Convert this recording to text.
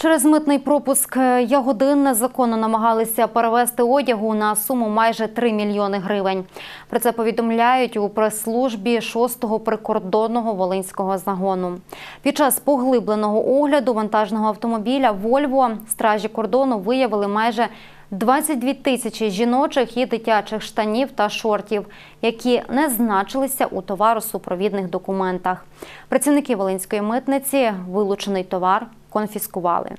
Через митний пропуск ягодин незаконно намагалися перевести одягу на суму майже 3 мільйони гривень. Про це повідомляють у прес-службі 6-го прикордонного волинського загону. Під час поглибленого огляду вантажного автомобіля «Вольво» стражі кордону виявили майже 22 тисячі жіночих і дитячих штанів та шортів, які не значилися у товаросупровідних документах. Працівники Волинської митниці вилучений товар конфіскували.